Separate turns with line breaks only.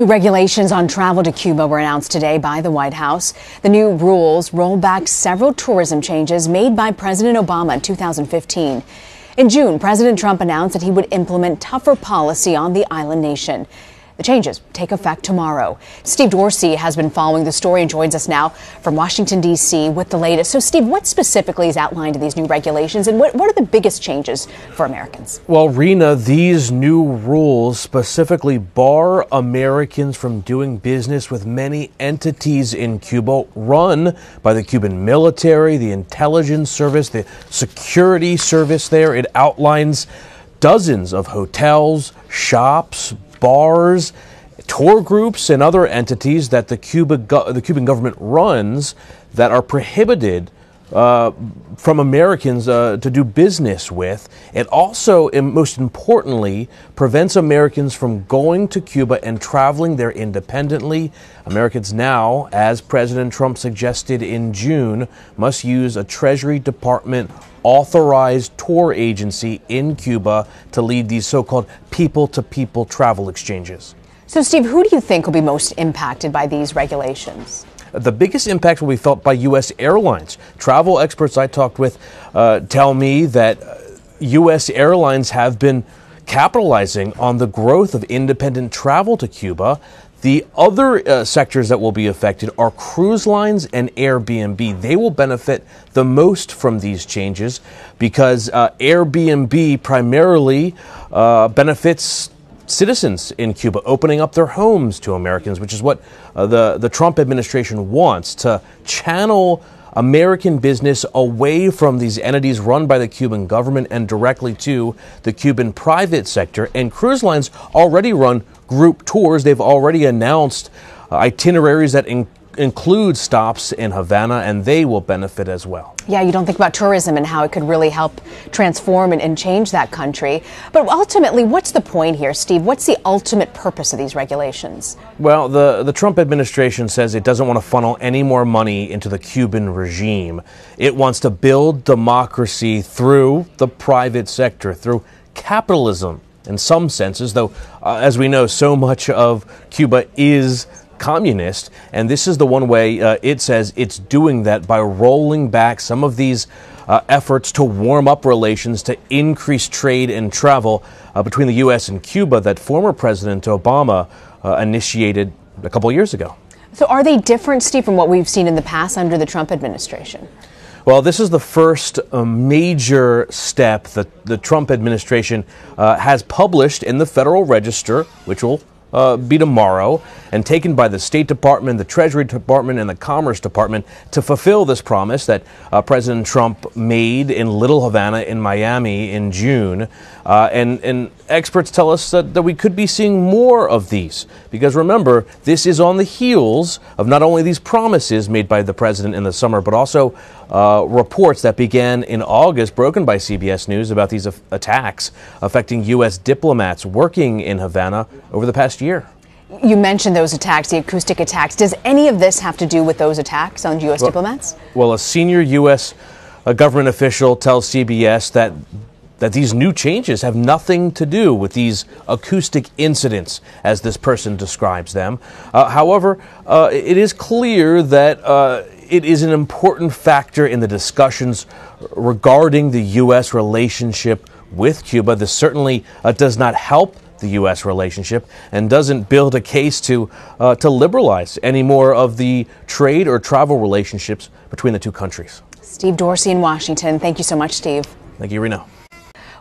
Regulations on travel to Cuba were announced today by the White House. The new rules roll back several tourism changes made by President Obama in 2015. In June, President Trump announced that he would implement tougher policy on the island nation. The changes take effect tomorrow. Steve Dorsey has been following the story and joins us now from Washington, D.C. with the latest. So, Steve, what specifically is outlined in these new regulations and what, what are the biggest changes for Americans?
Well, Rena, these new rules specifically bar Americans from doing business with many entities in Cuba run by the Cuban military, the intelligence service, the security service there. It outlines dozens of hotels, shops, bars, tour groups, and other entities that the, Cuba go- the Cuban government runs that are prohibited uh, from Americans uh, to do business with. It also, most importantly, prevents Americans from going to Cuba and traveling there independently. Americans now, as President Trump suggested in June, must use a Treasury Department authorized tour agency in Cuba to lead these so called people to people travel exchanges.
So, Steve, who do you think will be most impacted by these regulations?
The biggest impact will be felt by U.S. airlines. Travel experts I talked with uh, tell me that U.S. Uh, airlines have been capitalizing on the growth of independent travel to Cuba. The other uh, sectors that will be affected are cruise lines and Airbnb. They will benefit the most from these changes because uh, Airbnb primarily uh, benefits citizens in Cuba opening up their homes to Americans, which is what uh, the, the Trump administration wants to channel American business away from these entities run by the Cuban government and directly to the Cuban private sector. And cruise lines already run group tours. They've already announced uh, itineraries that in- include stops in Havana, and they will benefit as well.
Yeah, you don't think about tourism and how it could really help transform and, and, change that country. But ultimately, what's the point here, Steve? What's the ultimate purpose of these regulations?
Well, the, the Trump administration says it doesn't want to funnel any more money into the Cuban regime. It wants to build democracy through the private sector, through capitalism in some senses, though, uh, as we know, so much of Cuba is communist. And this is the one way uh, it says it's doing that by rolling back some of these uh, efforts to warm up relations, to increase trade and travel uh, between the U.S. and Cuba that former President Obama uh, initiated a couple years ago.
So, are they different, Steve, from what we've seen in the past under the Trump administration?
Well, this is the first uh, major step that the Trump administration uh, has published in the Federal Register, which will uh, be tomorrow and taken by the State Department, the Treasury Department, and the Commerce Department to fulfill this promise that uh, President Trump made in Little Havana in Miami in June. Uh, and, and experts tell us that, that we could be seeing more of these because remember, this is on the heels of not only these promises made by the president in the summer, but also uh, reports that began in August, broken by CBS News, about these attacks affecting U.S. diplomats working in Havana over the past year.
You mentioned those attacks, the acoustic attacks. Does any of this have to do with those attacks on U.S.
Well,
diplomats?
Well, a senior U.S. A government official tells CBS that that these new changes have nothing to do with these acoustic incidents, as this person describes them. Uh, however, uh, it is clear that uh, it is an important factor in the discussions regarding the U.S. relationship with Cuba. This certainly uh, does not help the U.S. relationship and doesn't build a case to, uh, to liberalize any more of the trade or travel relationships between the two countries.
Steve Dorsey in Washington. Thank you so much, Steve.
Thank you, Reno.